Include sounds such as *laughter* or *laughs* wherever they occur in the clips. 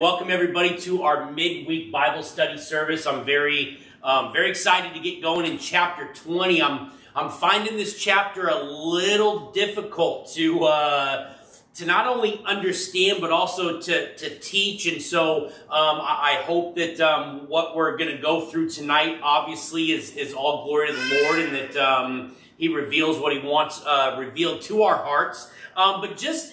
Welcome everybody to our midweek Bible study service. I'm very, um, very excited to get going in chapter 20. I'm, I'm finding this chapter a little difficult to, uh, to not only understand but also to, to teach. And so um, I, I, hope that um, what we're going to go through tonight, obviously, is, is all glory to the Lord, and that um, He reveals what He wants uh, revealed to our hearts. Um, but just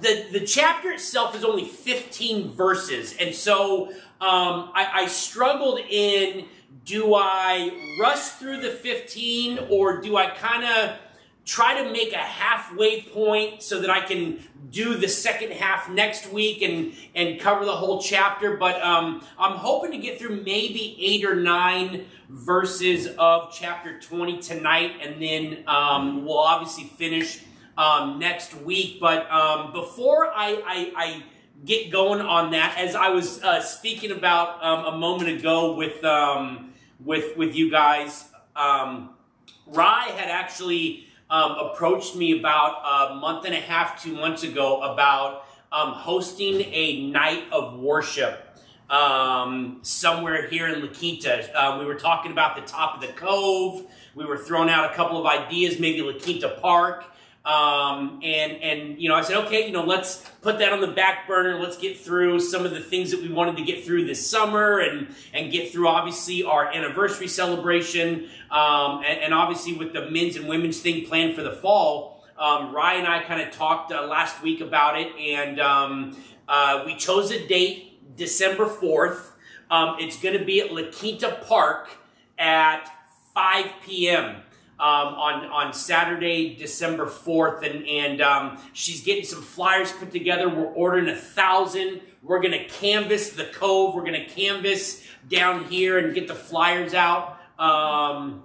the, the chapter itself is only 15 verses. And so um, I, I struggled in do I rush through the 15 or do I kind of try to make a halfway point so that I can do the second half next week and, and cover the whole chapter. But um, I'm hoping to get through maybe eight or nine verses of chapter 20 tonight, and then um, we'll obviously finish um, next week. But um, before I, I, I, get going on that, as I was uh, speaking about um, a moment ago with um, with with you guys, um, Rye had actually um, approached me about a month and a half, two months ago, about hosting a night of worship. Somewhere here in La Quinta. Um, we were talking about the top of the cove. We were throwing out a couple of ideas, maybe La Quinta Park. Um, and and you know, I said, okay, you know, let's put that on the back burner. Let's get through some of the things that we wanted to get through this summer, and and get through obviously our anniversary celebration, um, and, and, obviously with the men's and women's thing planned for the fall. Um, Ryan and I kind of talked uh, last week about it, and um, uh, we chose a date, December fourth. Um, it's going to be at La Quinta Park at 5 p.m um, on on Saturday, December fourth, and and um, she's getting some flyers put together. We're ordering a thousand. We're gonna canvas the cove. We're gonna canvas down here and get the flyers out. Um,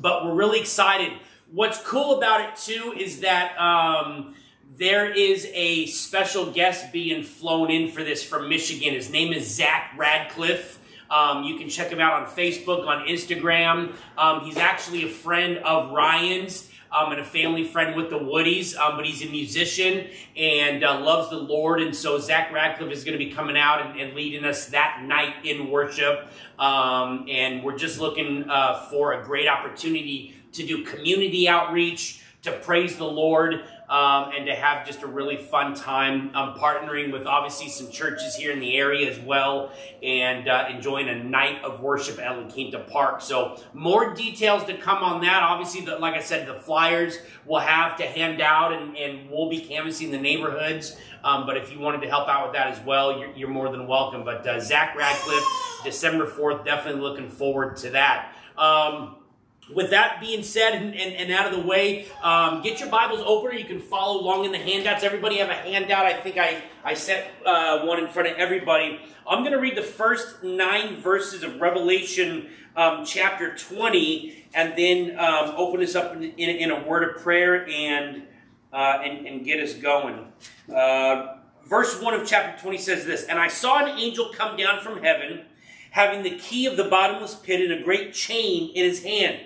but we're really excited. What's cool about it too is that um, there is a special guest being flown in for this from Michigan. His name is Zach Radcliffe. Um, you can check him out on Facebook, on Instagram. Um, he's actually a friend of Ryan's. Um, and a family friend with the Woodies, um, but he's a musician and uh, loves the Lord. And so Zach Radcliffe is going to be coming out and, and, leading us that night in worship. Um, and we're just looking uh, for a great opportunity to do community outreach, to praise the Lord, um, and to have just a really fun time um, partnering with obviously some churches here in the area as well and uh, enjoying a night of worship at La Quinta Park. So more details to come on that. Obviously, the, like I said, the flyers we'll have to hand out and, and we'll be canvassing the neighborhoods. Um, but if you wanted to help out with that as well, you're, you're more than welcome. But uh, Zach Radcliffe, December 4th, definitely looking forward to that. Um, with that being said and, and, and out of the way, um, get your Bibles open or you can follow along in the handouts. Everybody have a handout. I think I, I set uh, one in front of everybody. I'm going to read the first nine verses of Revelation um, chapter 20 and then um, open this up in, in, in, a word of prayer and, uh, and, and, get us going. Uh, verse 1 of chapter 20 says this And I saw an angel come down from heaven, having the key of the bottomless pit and a great chain in his hand.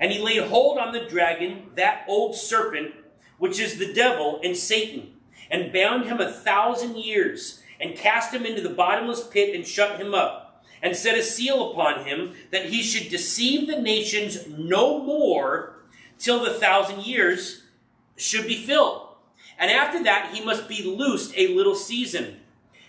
And he laid hold on the dragon, that old serpent, which is the devil and Satan, and bound him a thousand years, and cast him into the bottomless pit and shut him up, and set a seal upon him that he should deceive the nations no more till the thousand years should be filled. And after that, he must be loosed a little season.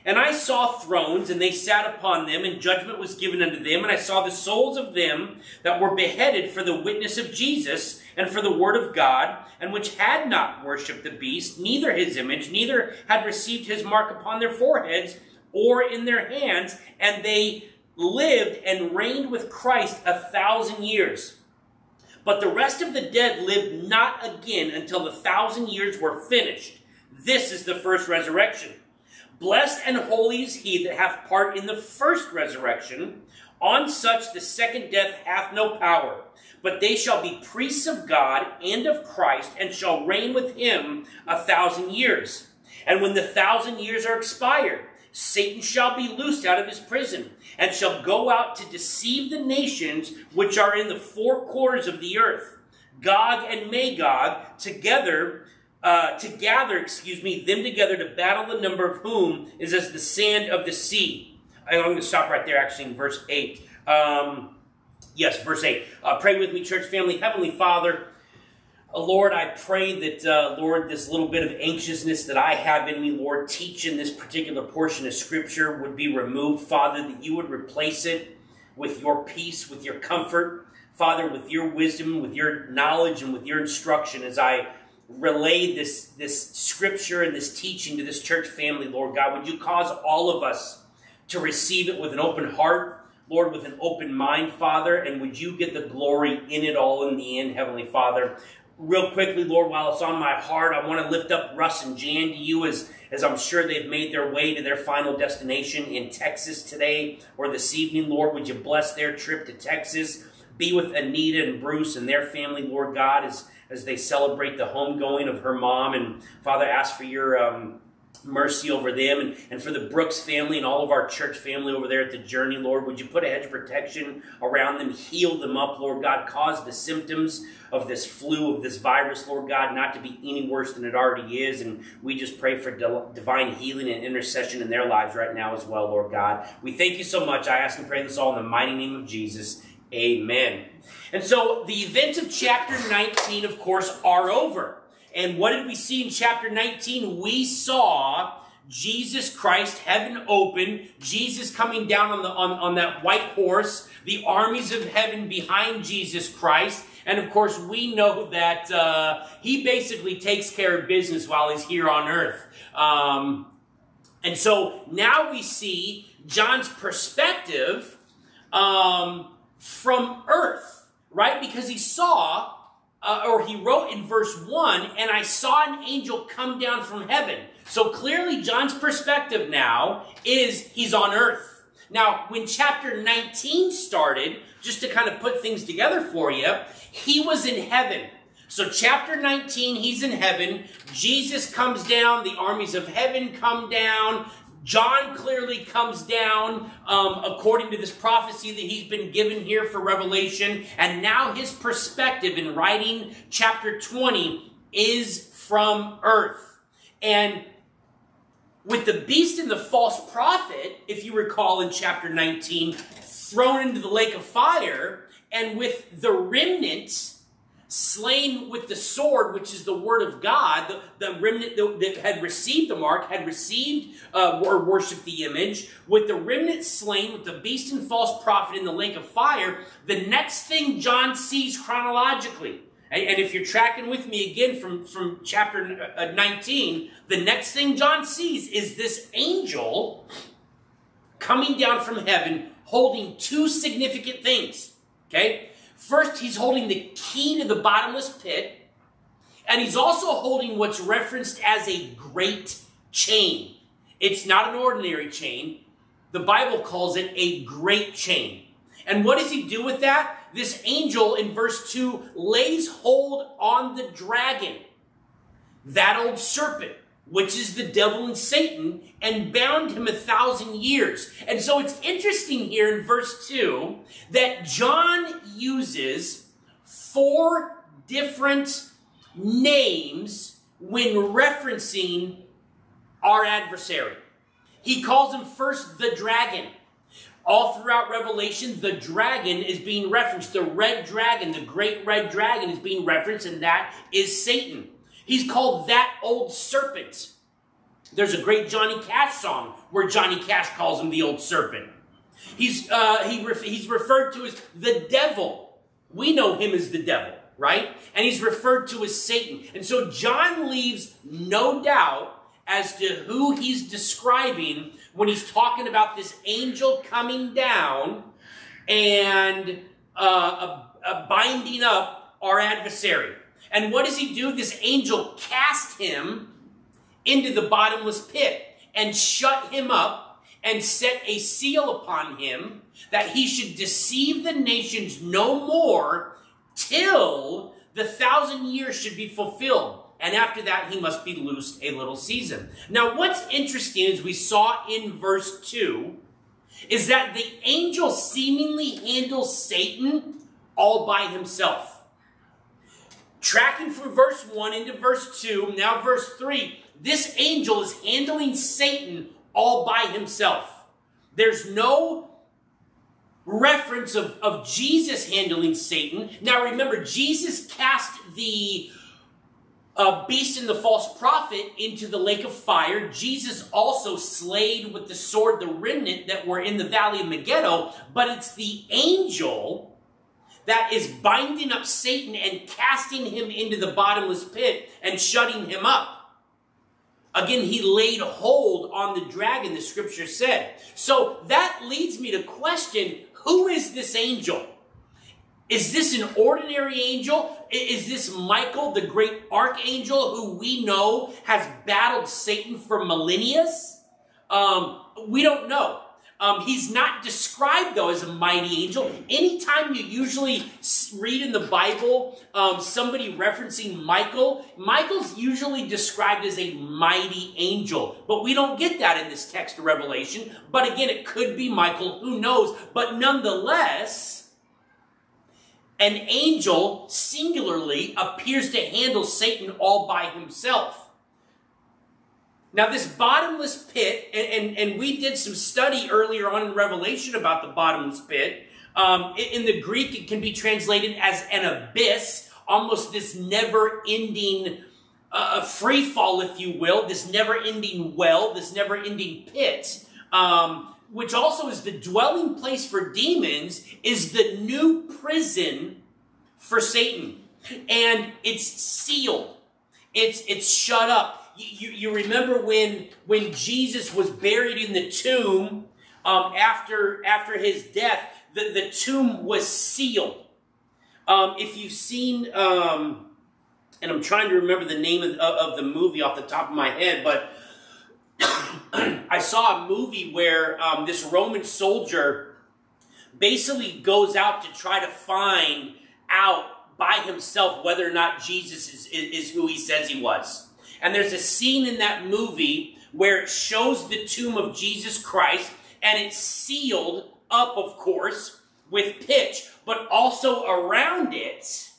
And I saw thrones, and they sat upon them, and judgment was given unto them. And I saw the souls of them that were beheaded for the witness of Jesus and for the word of God, and which had not worshipped the beast, neither his image, neither had received his mark upon their foreheads or in their hands. And they lived and reigned with Christ a thousand years. But the rest of the dead lived not again until the thousand years were finished. This is the first resurrection. Blessed and holy is he that hath part in the first resurrection. On such the second death hath no power. But they shall be priests of God and of Christ, and shall reign with him a thousand years. And when the thousand years are expired, Satan shall be loosed out of his prison, and shall go out to deceive the nations which are in the four quarters of the earth, Gog and Magog, together uh, to gather, excuse me, them together to battle the number of whom is as the sand of the sea. I'm going to stop right there, actually, in verse 8. Um, yes, verse 8. Uh, pray with me, church family. Heavenly Father, uh, Lord, I pray that, uh, Lord, this little bit of anxiousness that I have in me, Lord, teaching this particular portion of Scripture would be removed, Father, that you would replace it with your peace, with your comfort, Father, with your wisdom, with your knowledge, and with your instruction as I relay this, this Scripture and this teaching to this church family, Lord God. Would you cause all of us to receive it with an open heart, Lord, with an open mind, Father, and would you get the glory in it all in the end, Heavenly Father? real quickly, Lord, while it's on my heart, I want to lift up Russ and Jan to you as, as I'm sure they've made their way to their final destination in Texas today or this evening, Lord. Would you bless their trip to Texas? Be with Anita and Bruce and their family, Lord God, as, as they celebrate the homegoing of her mom. And Father, ask for your um, mercy over them and, and for the Brooks family and all of our church family over there at the journey, Lord. Would you put a hedge of protection around them, heal them up, Lord God, cause the symptoms of this flu, of this virus, Lord God, not to be any worse than it already is. And we just pray for divine healing and intercession in their lives right now as well, Lord God. We thank you so much. I ask and pray this all in the mighty name of Jesus. Amen. And so the events of chapter 19, of course, are over. And what did we see in chapter 19? We saw Jesus Christ, heaven open, Jesus coming down on, the, on, on that white horse, the armies of heaven behind Jesus Christ. And of course, we know that uh, he basically takes care of business while he's here on earth. Um, and so now we see John's perspective um, from earth, right? Because he saw uh, or he wrote in verse 1, and I saw an angel come down from heaven. So clearly, John's perspective now is he's on earth. Now, when chapter 19 started, just to kind of put things together for you, he was in heaven. So, chapter 19, he's in heaven. Jesus comes down. The armies of heaven come down. John clearly comes down um, according to this prophecy that he's been given here for Revelation. And now his perspective in writing chapter 20 is from earth. And with the beast and the false prophet, if you recall in chapter 19, thrown into the lake of fire, and with the remnant slain with the sword, which is the word of God, the, the remnant that, had received the mark, had received uh, or worshipped the image, with the remnant slain, with the beast and false prophet in the lake of fire, the next thing John sees chronologically, and, and if you're tracking with me again from, from chapter uh, 19, the next thing John sees is this angel coming down from heaven holding two significant things. Okay? First, he's holding the key to the bottomless pit, and he's also holding what's referenced as a great chain. It's not an ordinary chain. The Bible calls it a great chain. And what does he do with that? This angel in verse 2 lays hold on the dragon, that old serpent which is the devil and Satan, and bound him a thousand years. And so it's interesting here in verse 2 that John uses four different names when referencing our adversary. He calls him first the dragon. All throughout Revelation, the dragon is being referenced. The red dragon, the great red dragon, is being referenced, and that is Satan. He's called that old serpent. There's a great Johnny Cash song where Johnny Cash calls him the old serpent. He's, uh, he ref- he's referred to as the devil. We know him as the devil, right? And he's referred to as Satan. And so John leaves no doubt as to who he's describing when he's talking about this angel coming down and uh, binding up our adversary. And what does he do? This angel cast him into the bottomless pit and shut him up and set a seal upon him that he should deceive the nations no more till the thousand years should be fulfilled. And after that, he must be loosed a little season. Now, what's interesting, as we saw in verse 2, is that the angel seemingly handles Satan all by himself. Tracking from verse 1 into verse 2, now verse 3, this angel is handling Satan all by himself. There's no reference of, of Jesus handling Satan. Now remember, Jesus cast the uh, beast and the false prophet into the lake of fire. Jesus also slayed with the sword the remnant that were in the valley of Megiddo, but it's the angel that is binding up Satan and casting him into the bottomless pit and shutting him up. Again, he laid hold on the dragon, the scripture said. So that leads me to question who is this angel? Is this an ordinary angel? Is this Michael, the great archangel who we know has battled Satan for millennia? Um, we don't know. Um, he's not described, though, as a mighty angel. Anytime you usually read in the Bible um, somebody referencing Michael, Michael's usually described as a mighty angel. But we don't get that in this text of Revelation. But again, it could be Michael, who knows? But nonetheless, an angel singularly appears to handle Satan all by himself. Now, this bottomless pit, and, and, and, we did some study earlier on in Revelation about the bottomless pit. Um, in the Greek, it can be translated as an abyss, almost this never ending uh, free fall, if you will, this never ending well, this never ending pit. Um, which also is the dwelling place for demons, is the new prison for Satan. And it's sealed. It's it's shut up you, you remember when when Jesus was buried in the tomb um, after after his death, the, the tomb was sealed. Um, if you've seen, um, and I'm trying to remember the name of, of the movie off the top of my head, but *clears throat* I saw a movie where um, this Roman soldier basically goes out to try to find out by himself whether or not Jesus is, is, is who he says he was. And there's a scene in that movie where it shows the tomb of Jesus Christ and it's sealed up, of course, with pitch, but also around it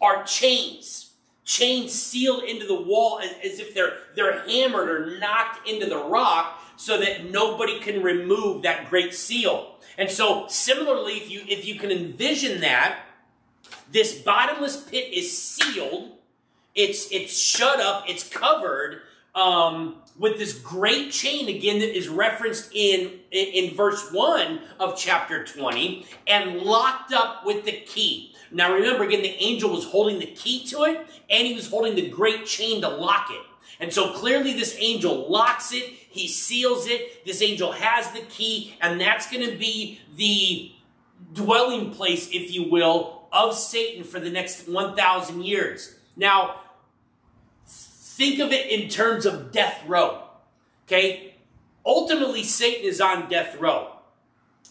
are chains. Chains sealed into the wall as, as if they're, they're hammered or knocked into the rock so that nobody can remove that great seal. And so similarly, if you, if you can envision that, this bottomless pit is sealed it's it's shut up. It's covered um, with this great chain again that is referenced in, in in verse one of chapter twenty, and locked up with the key. Now remember again, the angel was holding the key to it, and he was holding the great chain to lock it. And so clearly, this angel locks it. He seals it. This angel has the key, and that's going to be the dwelling place, if you will, of Satan for the next 1,000 years. Now, Think of it in terms of death row. Okay? Ultimately, Satan is on death row.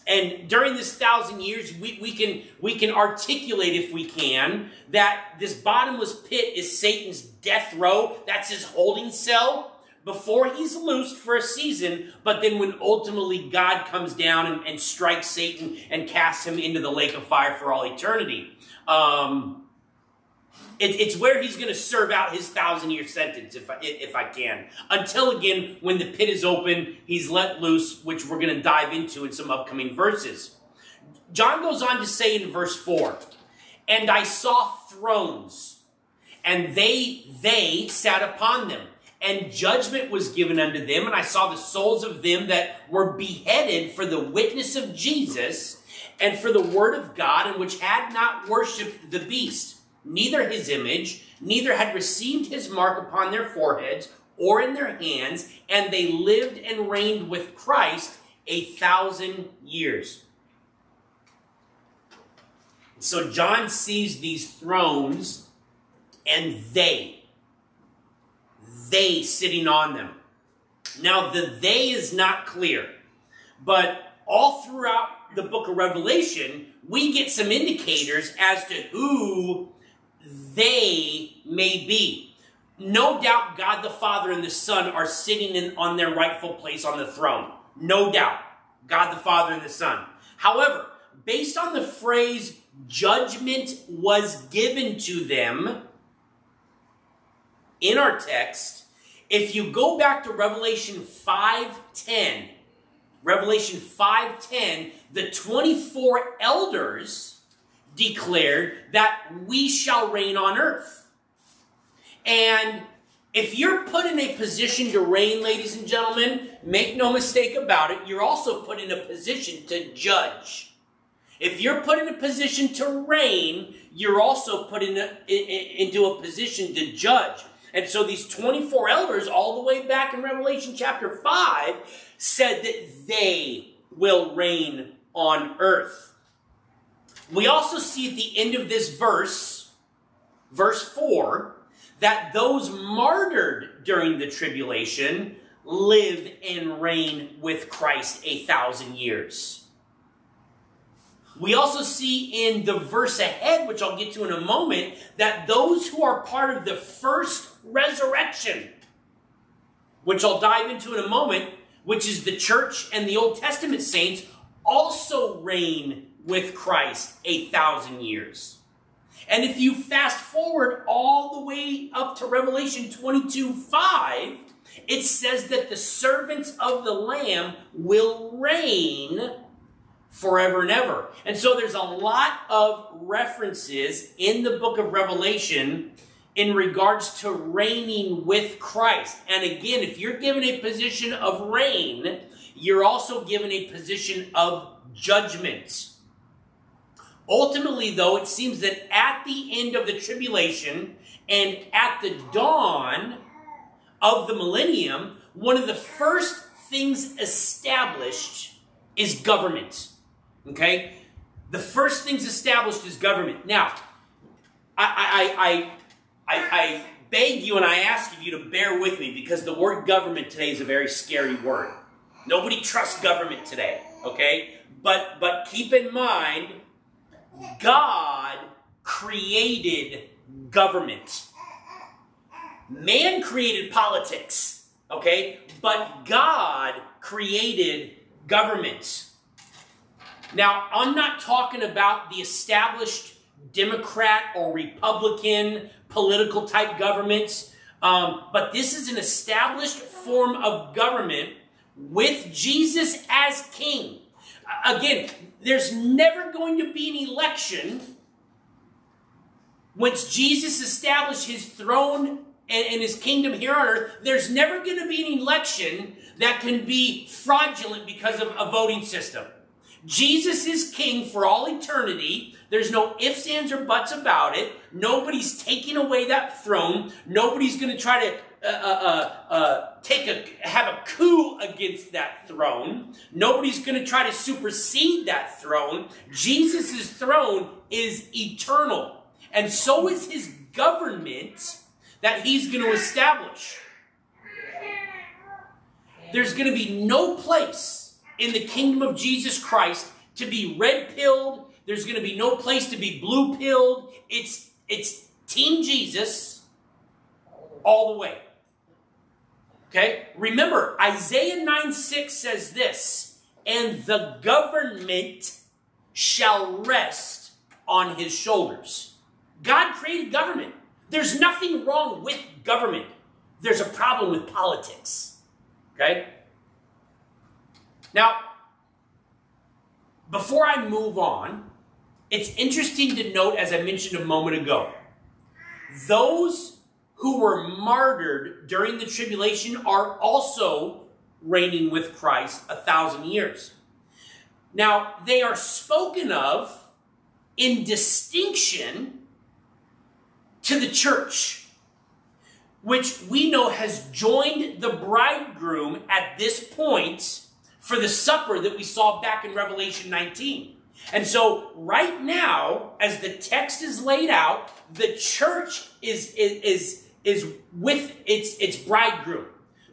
And during this thousand years, we, we, can, we can articulate, if we can, that this bottomless pit is Satan's death row. That's his holding cell before he's loosed for a season, but then when ultimately God comes down and, and strikes Satan and casts him into the lake of fire for all eternity. Um, it, it's where he's going to serve out his thousand year sentence, if I, if I can. Until again, when the pit is open, he's let loose, which we're going to dive into in some upcoming verses. John goes on to say in verse 4 And I saw thrones, and they, they sat upon them. And judgment was given unto them, and I saw the souls of them that were beheaded for the witness of Jesus and for the word of God, and which had not worshipped the beast neither his image, neither had received his mark upon their foreheads or in their hands, and they lived and reigned with Christ a thousand years. So John sees these thrones and they, they sitting on them. Now, the they is not clear, but all throughout the book of Revelation, we get some indicators as to who they may be. No doubt God the Father and the Son are sitting in, on their rightful place on the throne. No doubt. God the Father and the Son. However, based on the phrase judgment was given to them, in our text, if you go back to Revelation 5:10, Revelation 5:10, the 24 elders declared that we shall reign on earth. And if you're put in a position to reign, ladies and gentlemen, make no mistake about it, you're also put in a position to judge. If you're put in a position to reign, you're also put in a, in, into a position to judge. And so these 24 elders, all the way back in Revelation chapter 5, said that they will reign on earth. We also see at the end of this verse, verse 4, that those martyred during the tribulation live and reign with Christ a thousand years. We also see in the verse ahead, which I'll get to in a moment, that those who are part of the first resurrection, which I'll dive into in a moment, which is the church and the Old Testament saints, also reign with Christ a thousand years. And if you fast forward all the way up to Revelation 22 5, it says that the servants of the Lamb will reign forever and ever. And so there's a lot of references in the book of Revelation in regards to reigning with Christ. And again, if you're given a position of reign, you're also given a position of judgment. Ultimately, though, it seems that at the end of the tribulation and at the dawn of the millennium, one of the first things established is government. Okay? The first things established is government. Now, I, I, I, I, I beg you and I ask of you to bear with me because the word government today is a very scary word. Nobody trusts government today, okay? But but keep in mind, God created government. Man created politics, okay? But God created government. Now, I'm not talking about the established Democrat or Republican political type governments, um, but this is an established form of government with Jesus as king. Again, there's never going to be an election once Jesus established his throne and, and his kingdom here on earth. There's never going to be an election that can be fraudulent because of a voting system. Jesus is king for all eternity. There's no ifs, ands, or buts about it. Nobody's taking away that throne. Nobody's going to try to uh, uh, uh, take a have a coup against that throne. Nobody's going to try to supersede that throne. Jesus' throne is eternal, and so is his government that he's going to establish. There's going to be no place in the kingdom of Jesus Christ to be red pilled. There's going to be no place to be blue pilled. It's, it's Team Jesus all the way. Okay? Remember, Isaiah 9 6 says this, and the government shall rest on his shoulders. God created government. There's nothing wrong with government. There's a problem with politics. Okay? Now, before I move on, it's interesting to note, as I mentioned a moment ago, those who were martyred during the tribulation are also reigning with Christ a thousand years. Now, they are spoken of in distinction to the church, which we know has joined the bridegroom at this point for the supper that we saw back in Revelation 19. And so, right now, as the text is laid out, the church is, is, is, is with its, its bridegroom.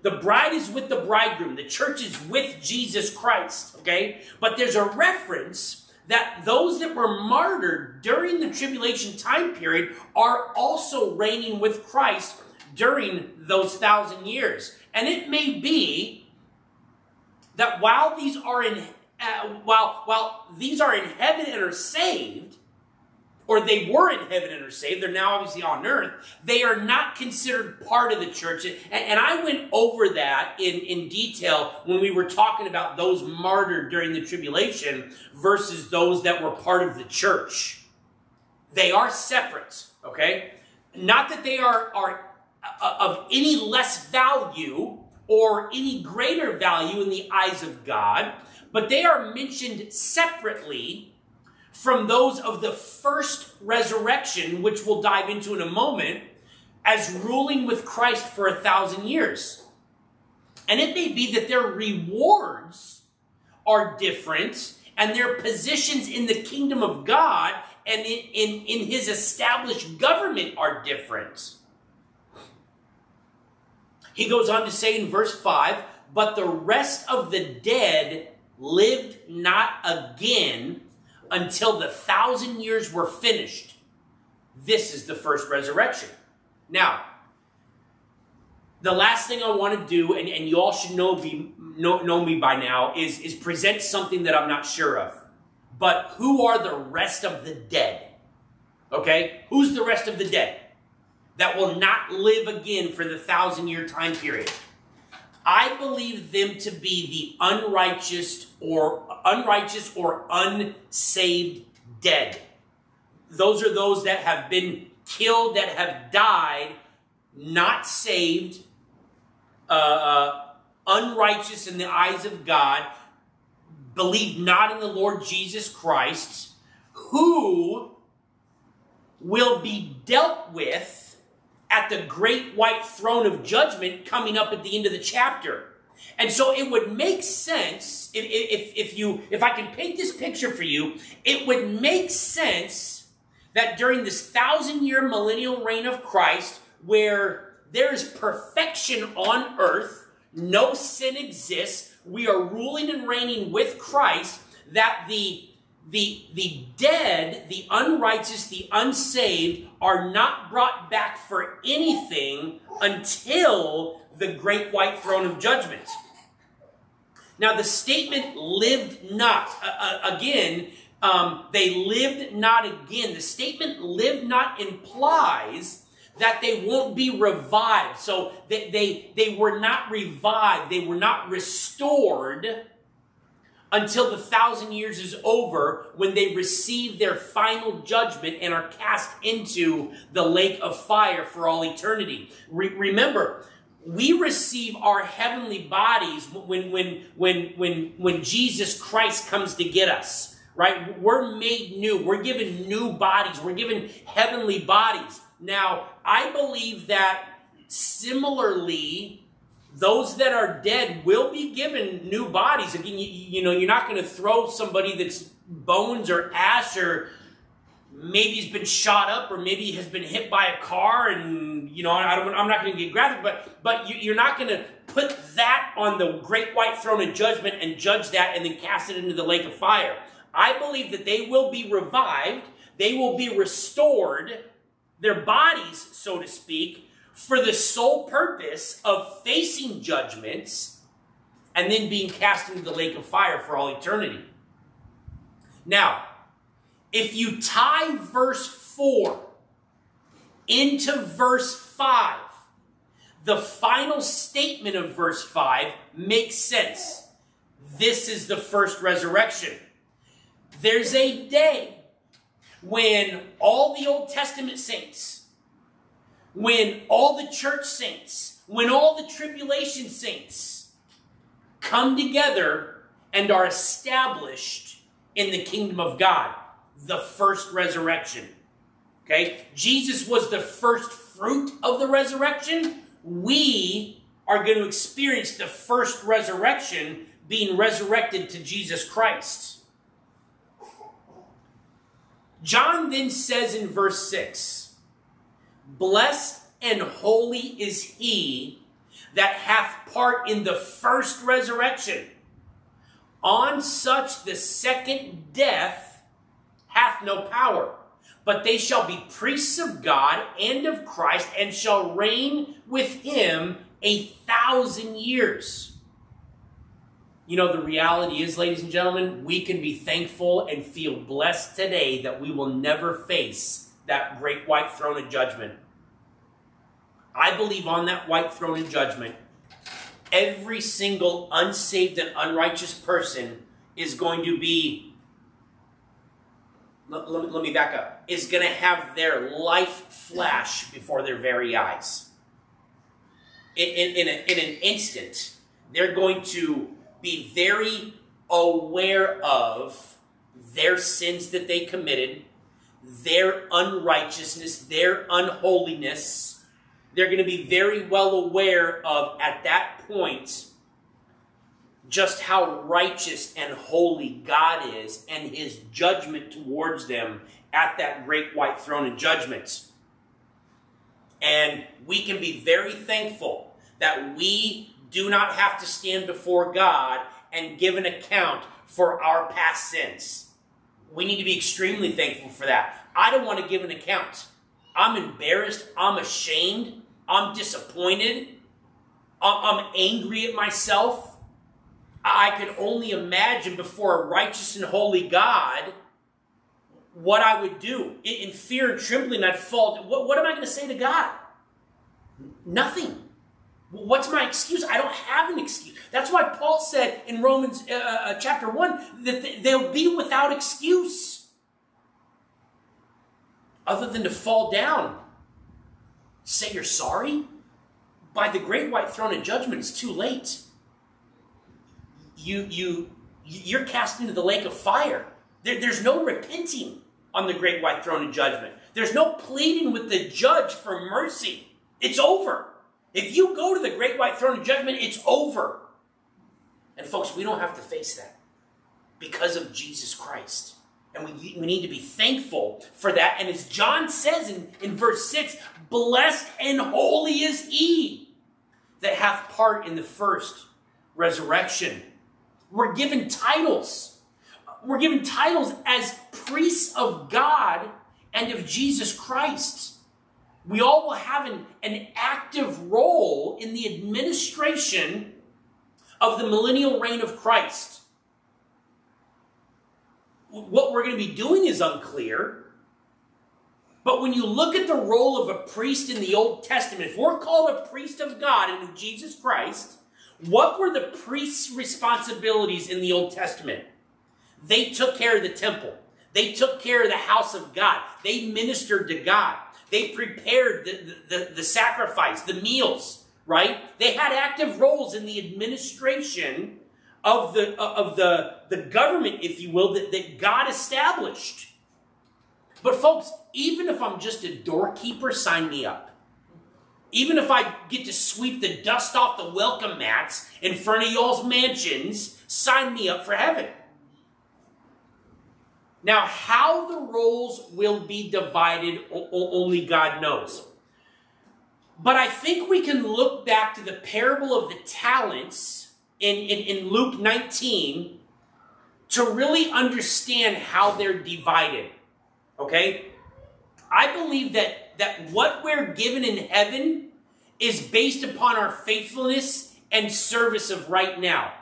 The bride is with the bridegroom. The church is with Jesus Christ, okay? But there's a reference that those that were martyred during the tribulation time period are also reigning with Christ during those thousand years. And it may be that while these are in uh, while while these are in heaven and are saved, or they were in heaven and are saved, they're now obviously on earth, they are not considered part of the church. And, and I went over that in, in detail when we were talking about those martyred during the tribulation versus those that were part of the church. They are separate, okay? Not that they are, are uh, of any less value or any greater value in the eyes of God, but they are mentioned separately from those of the first resurrection, which we'll dive into in a moment, as ruling with Christ for a thousand years. And it may be that their rewards are different and their positions in the kingdom of God and in, in, in his established government are different. He goes on to say in verse 5 But the rest of the dead lived not again until the thousand years were finished. This is the first resurrection. Now, the last thing I want to do, and, and you all should know, be, know, know me by now, is, is present something that I'm not sure of. But who are the rest of the dead? Okay? Who's the rest of the dead that will not live again for the thousand year time period? I believe them to be the unrighteous or unrighteous or unsaved dead. Those are those that have been killed, that have died, not saved, uh, uh, unrighteous in the eyes of God, believe not in the Lord Jesus Christ, who will be dealt with at the great white throne of judgment coming up at the end of the chapter. And so it would make sense if, if, if you if I can paint this picture for you, it would make sense that during this thousand year millennial reign of Christ, where there is perfection on earth, no sin exists, we are ruling and reigning with Christ, that the the, the dead, the unrighteous, the unsaved are not brought back for anything until the great white throne of judgment. Now, the statement lived not, uh, uh, again, um, they lived not again. The statement lived not implies that they won't be revived. So they, they, they were not revived, they were not restored until the thousand years is over when they receive their final judgment and are cast into the lake of fire for all eternity. Re- remember, we receive our heavenly bodies when, when, when, when, when Jesus Christ comes to get us, right? We're made new. We're given new bodies. We're given heavenly bodies. Now, I believe that similarly, those that are dead will be given new bodies. Again, you, you know, you're not going to throw somebody that's bones or ash or maybe he's been shot up or maybe has been hit by a car and you know I am not going to get graphic but but you, are not going to put that on the great white throne of judgment and judge that and then cast it into the lake of fire i believe that they will be revived they will be restored their bodies so to speak for the sole purpose of facing judgments and then being cast into the lake of fire for all eternity. Now, if you tie verse 4 into verse 5, the final statement of verse 5 makes sense. This is the first resurrection. There's a day when all the Old Testament saints when all the church saints, when all the tribulation saints come together and are established in the kingdom of God, the first resurrection. Okay? Jesus was the first fruit of the resurrection. We are going to experience the first resurrection being resurrected to Jesus Christ. John then says in verse 6 Blessed and holy is he that hath part in the first resurrection. On such the second death hath no power, but they shall be priests of God and of Christ, and shall reign with him a thousand years. You know, the reality is, ladies and gentlemen, we can be thankful and feel blessed today that we will never face that great white throne of judgment. I believe on that white throne of judgment, every single unsaved and unrighteous person is going to be, let, let, let me back up, is going to have their life flash before their very eyes. In, in, in, a, in an instant, they're going to be very aware of their sins that they committed, their unrighteousness, their unholiness. They're going to be very well aware of, at that point, just how righteous and holy God is and his judgment towards them at that great white throne of judgment. And we can be very thankful that we do not have to stand before God and give an account for our past sins. We need to be extremely thankful for that. I don't want to give an account. I'm embarrassed. I'm ashamed. I'm disappointed. I'm angry at myself. I can only imagine before a righteous and holy God what I would do. In fear and trembling, I'd fall. What, what am I going to say to God? Nothing. What's my excuse? I don't have an excuse. That's why Paul said in Romans uh, uh, uh chapter 1 that they'll be without excuse. Other than to fall down, say you're sorry. By the great white throne of judgment, it's too late. You, you, you're cast into the lake of fire. There, there's no repenting on the great white throne of judgment. There's no pleading with the judge for mercy. It's over. If you go to the great white throne of judgment, it's over. And folks, we don't have to face that because of Jesus Christ. And we, we need to be thankful for that. And as John says in, in verse 6, blessed and holy is he that hath part in the first resurrection. We're given titles. We're given titles as priests of God and of Jesus Christ we all will have an, an active role in the administration of the millennial reign of Christ. What we're going to be doing is unclear. But when you look at the role of a priest in the Old Testament, if we're called a priest of God in Jesus Christ, what were the priest's responsibilities in the Old Testament? They took care of the temple. They took care of the house of God. They ministered to God. They prepared the, the, the, sacrifice, the meals, right? They had active roles in the administration of the, of the, the government, if you will, that, that God established. But folks, even if I'm just a doorkeeper, sign me up. Even if I get to sweep the dust off the welcome mats in front of y'all's mansions, sign me up for heaven. Now, how the roles will be divided, only God knows. But I think we can look back to the parable of the talents in, in, in Luke 19 to really understand how they're divided. Okay? I believe that, that what we're given in heaven is based upon our faithfulness and service of right now.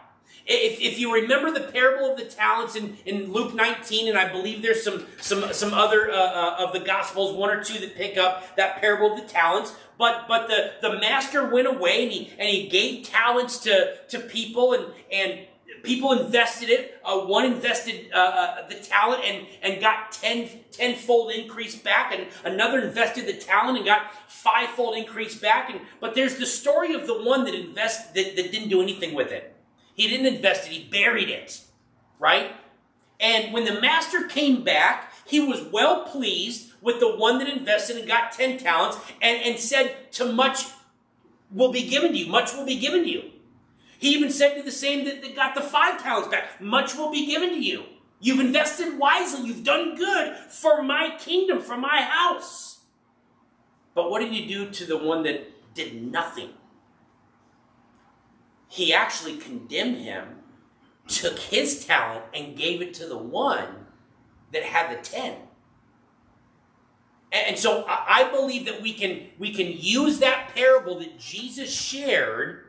If, if you remember the parable of the talents in, in Luke 19, and I believe there's some, some, some other uh, uh, of the Gospels, one or two that pick up that parable of the talents, but, but the, the master went away and he, and he gave talents to, to people and, and people invested it. Uh, one invested uh, uh, the talent and, and got 10, tenfold increase back, and another invested the talent and got fivefold increase back. And, but there's the story of the one that invest that, that didn't do anything with it. He didn't invest it, he buried it, right? And when the master came back, he was well pleased with the one that invested and got 10 talents and, and said, To much will be given to you, much will be given to you. He even said to the same that, that got the five talents back, Much will be given to you. You've invested wisely, you've done good for my kingdom, for my house. But what did you do to the one that did nothing? He actually condemned him, took his talent, and gave it to the one that had the ten. And, so I believe that we can we can use that parable that Jesus shared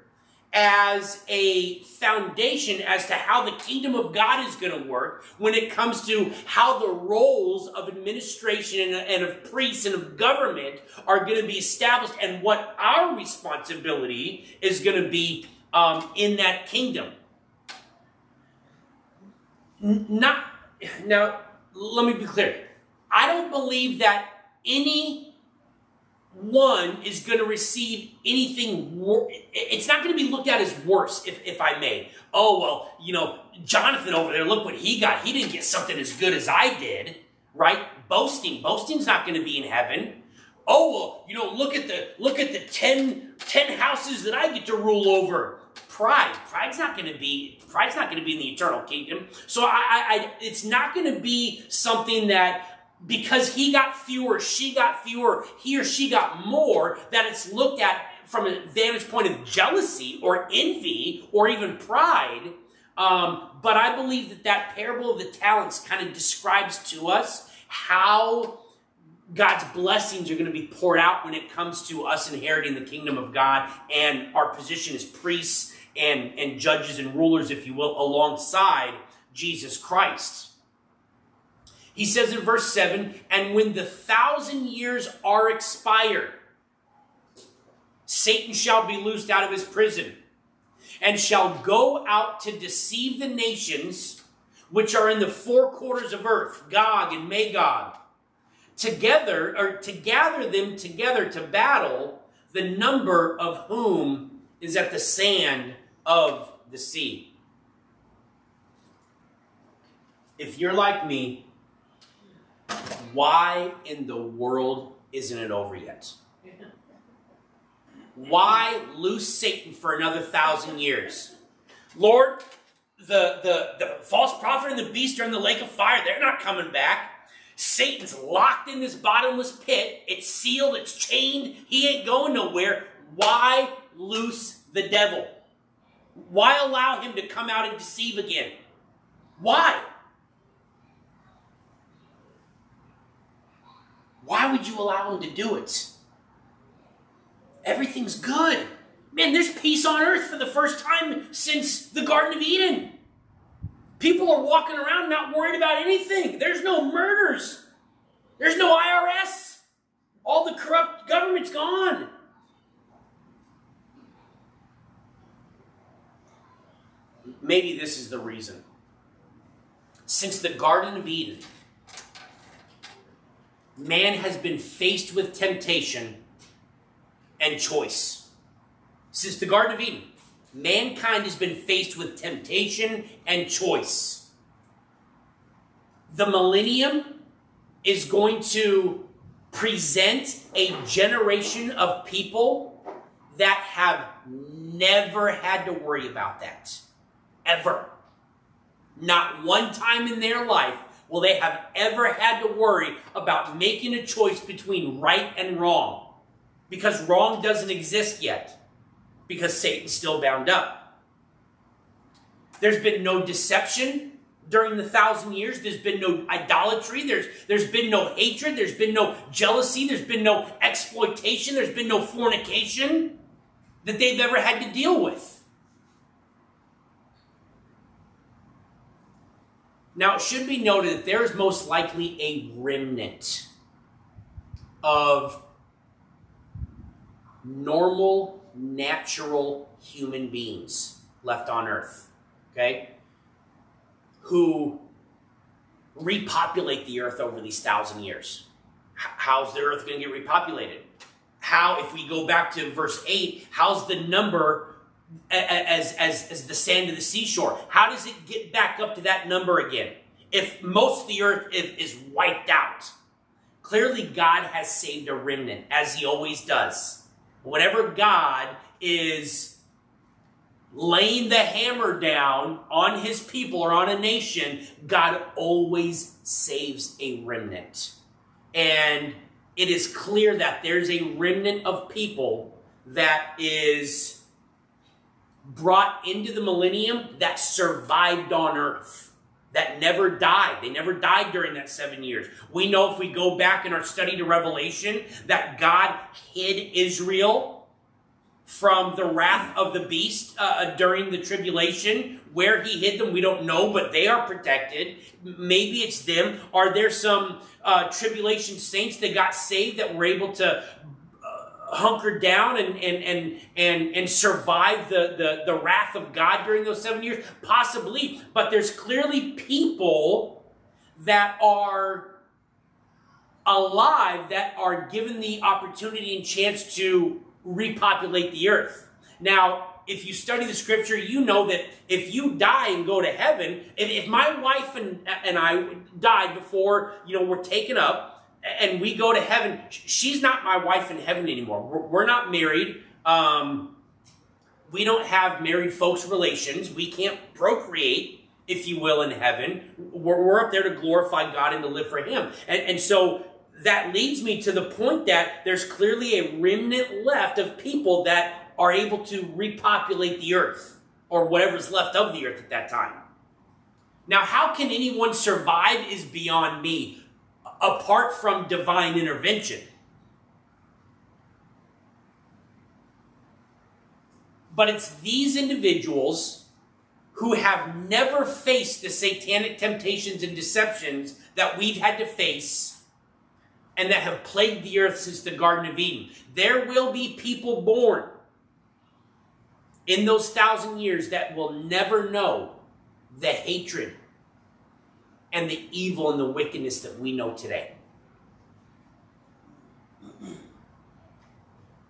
as a foundation as to how the kingdom of God is going to work when it comes to how the roles of administration and of priests and of government are going to be established and what our responsibility is going to be um, in that kingdom. Not now. Let me be clear. I don't believe that any one is going to receive anything wor- it's not going to be looked at as worse if, if i may oh well you know jonathan over there look what he got he didn't get something as good as i did right boasting boasting's not going to be in heaven oh well you know look at the look at the 10, 10 houses that i get to rule over pride pride's not going to be pride's not going to be in the eternal kingdom so I, I, it's not going to be something that because he got fewer, she got fewer, he or she got more, that it's looked at from a vantage point of jealousy or envy or even pride. Um, but I believe that that parable of the talents kind of describes to us how God's blessings are going to be poured out when it comes to us inheriting the kingdom of God and our position as priests and, and judges and rulers, if you will, alongside Jesus Christ. He says in verse 7 And when the thousand years are expired, Satan shall be loosed out of his prison and shall go out to deceive the nations which are in the four quarters of earth, Gog and Magog, together, or to gather them together to battle, the number of whom is at the sand of the sea. If you're like me, why in the world isn't it over yet? Why loose Satan for another thousand years? Lord, the, the, the false prophet and the beast are in the lake of fire. They're not coming back. Satan's locked in this bottomless pit. It's sealed, it's chained. He ain't going nowhere. Why loose the devil? Why allow him to come out and deceive again? Why? Why would you allow him to do it? Everything's good. Man, there's peace on earth for the first time since the Garden of Eden. People are walking around not worried about anything. There's no murders. There's no IRS. All the corrupt government's gone. Maybe this is the reason. Since the Garden of Eden, man has been faced with temptation and choice. Since the Garden of Eden, mankind has been faced with temptation and choice. The millennium is going to present a generation of people that have never had to worry about that. Ever. Not one time in their life will they have ever had to worry about making a choice between right and wrong. Because wrong doesn't exist yet. Because Satan's still bound up. There's been no deception during the thousand years. There's been no idolatry. There's, there's been no hatred. There's been no jealousy. There's been no exploitation. There's been no fornication that they've ever had to deal with. Now, it should be noted that there is most likely a remnant of normal, natural human beings left on earth, okay, who repopulate the earth over these thousand years. How's the earth going to get repopulated? How, if we go back to verse 8, how's the number as, as, as the sand of the seashore. How does it get back up to that number again? If most of the earth is, wiped out, clearly God has saved a remnant, as he always does. Whenever God is laying the hammer down on his people or on a nation, God always saves a remnant. And it is clear that there's a remnant of people that is brought into the millennium that survived on earth, that never died. They never died during that seven years. We know if we go back in our study to Revelation that God hid Israel from the wrath of the beast uh, uh, during the tribulation. Where he hid them, we don't know, but they are protected. Maybe it's them. Are there some uh, tribulation saints that got saved that were able to uh, hunker down and and and and and survive the, the the wrath of God during those seven years? Possibly, but there's clearly people that are alive that are given the opportunity and chance to repopulate the earth. Now, if you study the scripture, you know that if you die and go to heaven, if, if my wife and, and I died before, you know, we're taken up and we go to heaven, she's not my wife in heaven anymore. We're, not married. Um, we don't have married folks relations. We can't procreate, if you will, in heaven. We're, we're up there to glorify God and to live for Him. And, and so that leads me to the point that there's clearly a remnant left of people that are able to repopulate the earth or whatever's left of the earth at that time. Now, how can anyone survive is beyond me apart from divine intervention. But it's these individuals who have never faced the satanic temptations and deceptions that we've had to face and that have plagued the earth since the Garden of Eden. There will be people born in those thousand years that will never know the hatred and the evil and the wickedness that we know today.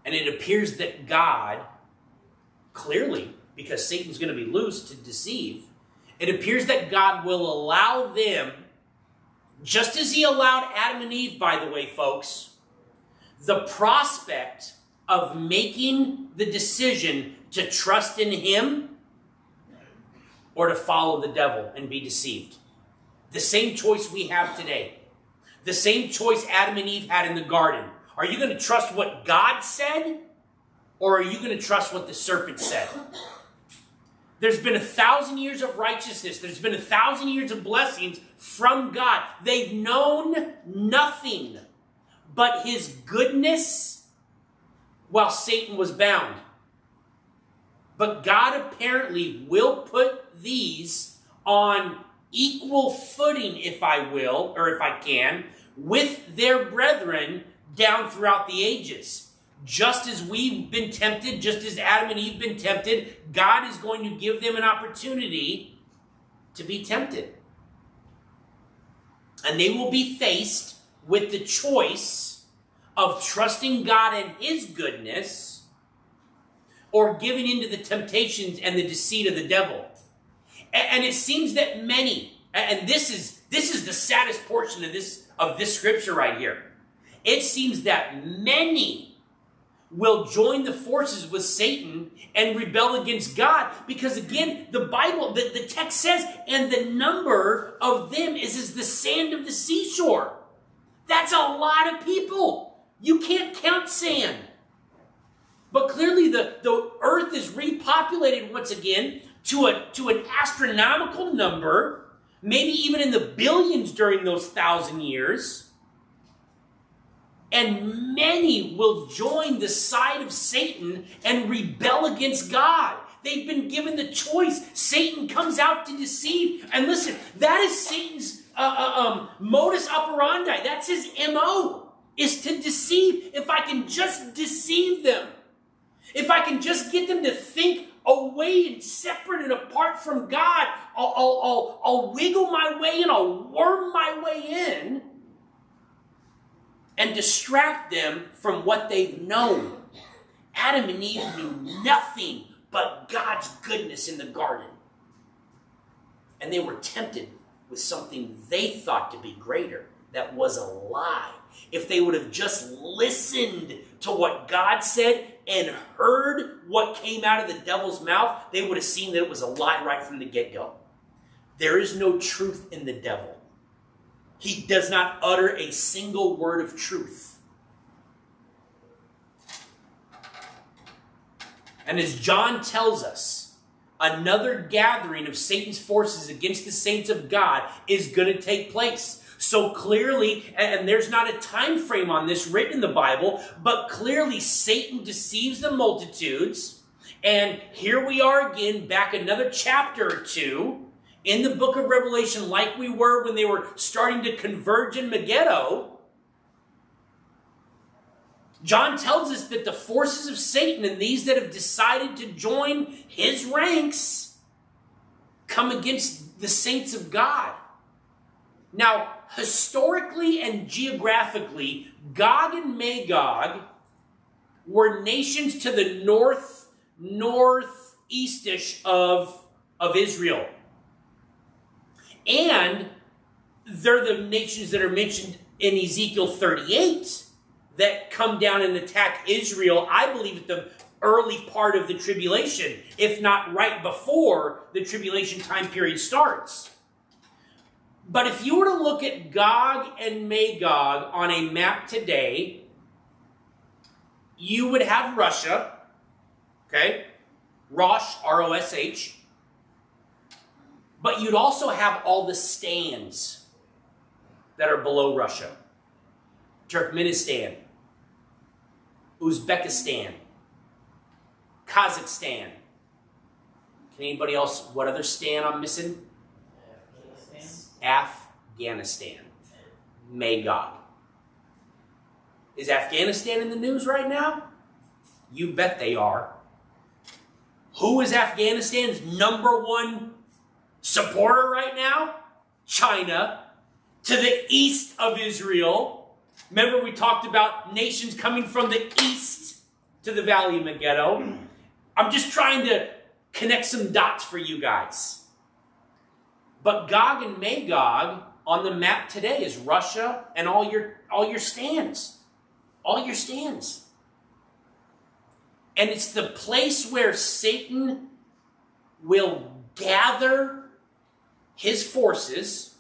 And it appears that God, clearly, because Satan's going to be loose to deceive, it appears that God will allow them just as he allowed Adam and Eve, by the way, folks, the prospect of making the decision to trust in him or to follow the devil and be deceived. The same choice we have today. The same choice Adam and Eve had in the garden. Are you going to trust what God said or are you going to trust what the serpent said? There's been a thousand years of righteousness. There's been a thousand years of blessings from God. They've known nothing but his goodness while Satan was bound. But God apparently will put these on equal footing, if I will, or if I can, with their brethren down throughout the ages. Just as we've been tempted, just as Adam and Eve been tempted, God is going to give them an opportunity to be tempted. And they will be faced with the choice of trusting God and His goodness or giving into the temptations and the deceit of the devil. And it seems that many, and this is this is the saddest portion of this of this scripture right here. It seems that many will join the forces with Satan and rebel against God. Because again, the Bible, the, the text says, and the number of them is as the sand of the seashore. That's a lot of people. You can't count sand. But clearly the, the earth is repopulated once again to, a, to an astronomical number, maybe even in the billions during those thousand years and many will join the side of Satan and rebel against God. They've been given the choice. Satan comes out to deceive. And listen, that is Satan's uh, uh, um, modus operandi. That's his MO, is to deceive. If I can just deceive them, if I can just get them to think away and separate and apart from God, I'll, I'll, I'll, I'll wiggle my way in, I'll worm my way in and distract them from what they've known. Adam and Eve knew nothing but God's goodness in the garden. And they were tempted with something they thought to be greater that was a lie. If they would have just listened to what God said and heard what came out of the devil's mouth, they would have seen that it was a lie right from the get go. There is no truth in the devil. He does not utter a single word of truth. And as John tells us, another gathering of Satan's forces against the saints of God is going to take place. So clearly, and there's not a time frame on this written in the Bible, but clearly Satan deceives the multitudes. And here we are again, back another chapter or two in the book of Revelation, like we were when they were starting to converge in Megiddo. John tells us that the forces of Satan and these that have decided to join his ranks come against the saints of God. Now, historically and geographically, Gog and Magog were nations to the north, northeastish of, of Israel. And they're the nations that are mentioned in Ezekiel 38 that come down and attack Israel, I believe, at the early part of the tribulation, if not right before the tribulation time period starts. But if you were to look at Gog and Magog on a map today, you would have Russia, okay? Rosh, R O S H. But you'd also have all the stands that are below Russia Turkmenistan, Uzbekistan, Kazakhstan. Can anybody else, what other stand I'm missing? Afghanistan. Magog. Is Afghanistan in the news right now? You bet they are. Who is Afghanistan's number one supporter right now? China. To the east of Israel. Remember, we talked about nations coming from the east to the Valley of Megiddo. I'm just trying to connect some dots for you guys. But Gog and Magog on the map today is Russia and all your all your stands. All your stands. And it's the place where Satan will gather his forces,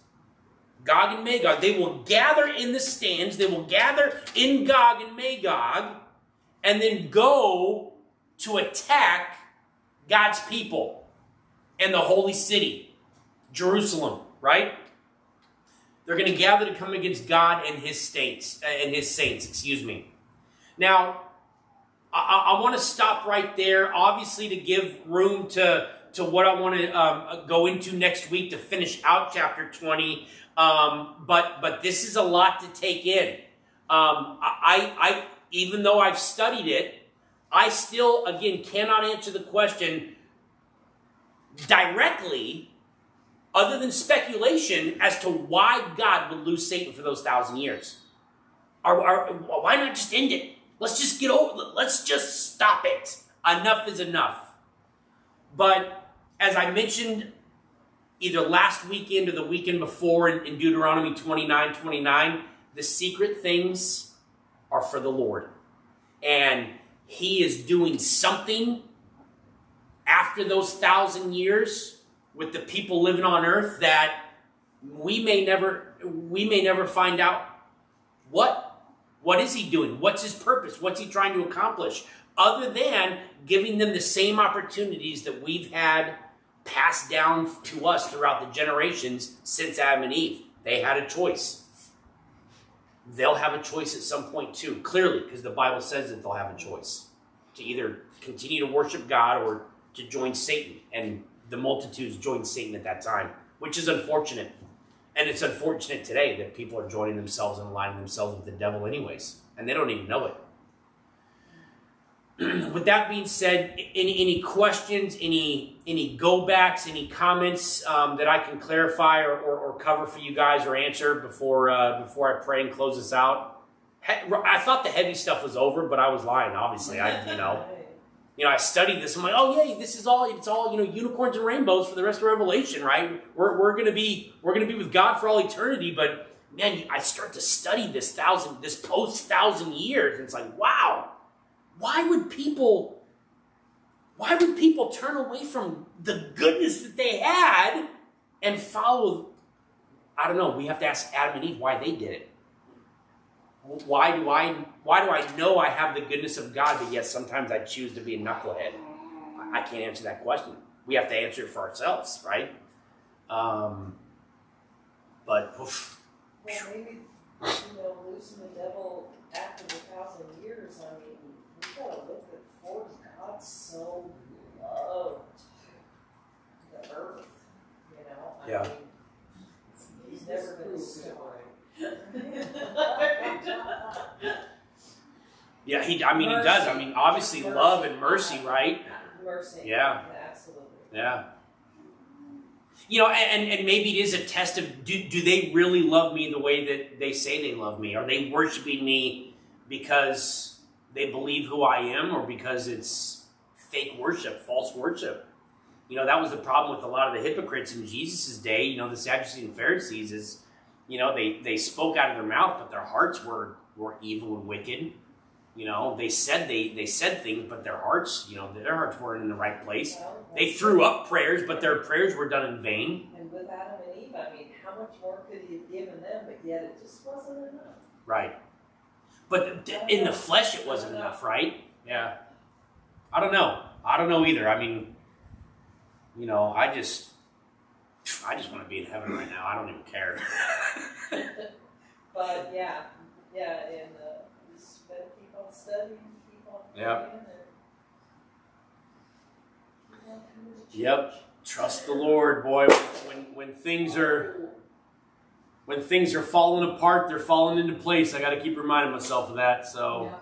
Gog and Magog. They will gather in the stands, they will gather in Gog and Magog, and then go to attack God's people and the holy city. Jerusalem, right? They're going to gather to come against God and his states uh, and his saints, excuse me. Now, I, I want to stop right there, obviously, to give room to, to what I want to um, go into next week to finish out chapter 20. Um, but, but this is a lot to take in. Um, I, I, even though I've studied it, I still, again, cannot answer the question directly other than speculation as to why God would lose Satan for those thousand years. Why not just end it? Let's just get over. Let's just stop it. Enough is enough. But as I mentioned, either last weekend or the weekend before in, in Deuteronomy 29, 29, the secret things are for the Lord. And He is doing something after those thousand years with the people living on earth that we may never we may never find out what what is he doing? What's his purpose? What's he trying to accomplish? Other than giving them the same opportunities that we've had passed down to us throughout the generations since Adam and Eve. They had a choice. They'll have a choice at some point too clearly because the bible says that they'll have a choice to either continue to worship god or to join satan and the multitudes joined Satan at that time, which is unfortunate. And it's unfortunate today that people are joining themselves and aligning themselves with the devil, anyways, and they don't even know it. *clears throat* with that being said, any, any questions, any any go backs, any comments um, that I can clarify or, or, or, cover for you guys or answer before uh, before I pray and close this out? I thought the heavy stuff was over, but I was lying. Obviously, I you know you know, I studied this. I'm like, oh yeah, this is all. It's all you know, unicorns and rainbows for the rest of Revelation, right? We're, we're gonna be we're gonna be with God for all eternity. But man, I start to study this thousand, this post thousand years, and it's like, wow, why would people, why would people turn away from the goodness that they had and follow? I don't know. We have to ask Adam and Eve why they did it. Why do I why do I know I have the goodness of God, but yet sometimes I choose to be a knucklehead? I can't answer that question. We have to answer it for ourselves, right? Um, but oof, Well, maybe, you know, losing the devil after the thousand years, I mean, we gotta look at for God so loved the earth, you know? I Yeah. mean, He's never gonna *laughs* *laughs* stop. Yeah, he. I mean, he does. I mean, obviously, love and mercy, right? Mercy. Yeah. Absolutely. Yeah. You know, and, and maybe it is a test of do, do they really love me the way that they say they love me? Are they worshiping me because they believe who I am or because it's fake worship, false worship? You know, that was the problem with a lot of the hypocrites in Jesus' day, you know, the Sadducees and Pharisees is, you know, they, they spoke out of their mouth, but their hearts were, were evil and wicked. You know, they said they, they said things, but their hearts, you know, their hearts weren't in the right place. They threw up prayers, but their prayers were done in vain. And with Adam and Eve, I mean, how much more could he have given them, but yet it just wasn't enough. Right. But in the flesh, it wasn't enough, right? Yeah. I don't know. I don't know either. I mean, you know, I just, I just want to be in heaven right now. I don't even care. *laughs* But yeah, yeah, and uh, just better keep on studying, keep on Yep. and keep on coming to Yep. Trust the Lord, boy. When when things are when things are falling apart, they're falling into place. I got to keep reminding myself of that. So. Yeah.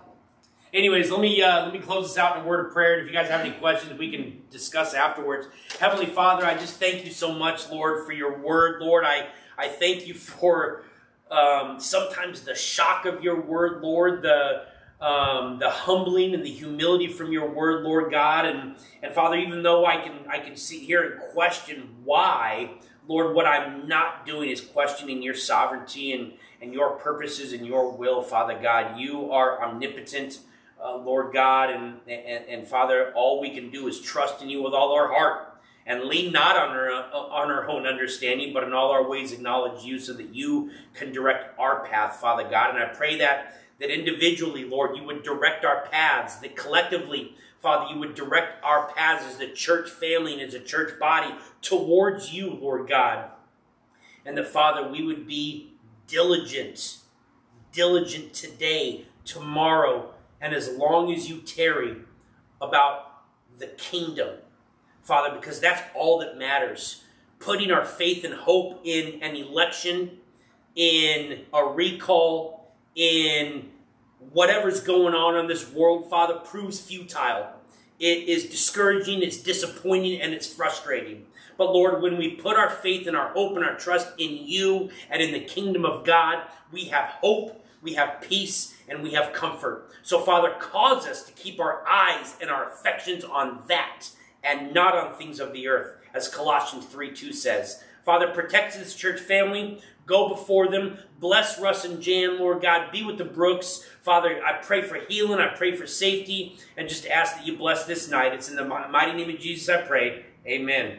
Anyways, let me uh, let me close this out in a word of prayer. And if you guys have any questions, we can discuss afterwards. Heavenly Father, I just thank you so much, Lord, for your word, Lord. I I thank you for um, sometimes the shock of your word, Lord, the um, the humbling and the humility from your word, Lord God, and and Father, even though I can I can sit here and question why, Lord, what I'm not doing is questioning your sovereignty and and your purposes and your will, Father God. You are omnipotent uh, Lord God, and, and and Father, all we can do is trust in you with all our heart, and lean not on our on our own understanding, but in all our ways acknowledge you, so that you can direct our path, Father God. And I pray that that individually, Lord, you would direct our paths, that collectively, Father, you would direct our paths as a church family and as a church body towards you, Lord God, and that Father, we would be diligent, diligent today, tomorrow and as long as you tarry about the kingdom, Father, because that's all that matters. Putting our faith and hope in an election, in a recall, in whatever's going on in this world, Father, proves futile. It is discouraging, it's disappointing, and it's frustrating. But Lord, when we put our faith and our hope and our trust in you and in the kingdom of God, we have hope, we have peace, and we have comfort. So, Father, cause us to keep our eyes and our affections on that and not on things of the earth, as Colossians 3 2 says. Father, protect this church family. Go before them. Bless Russ and Jan, Lord God. Be with the Brooks. Father, I pray for healing. I pray for safety. And just ask that you bless this night. It's in the mighty name of Jesus I pray. Amen.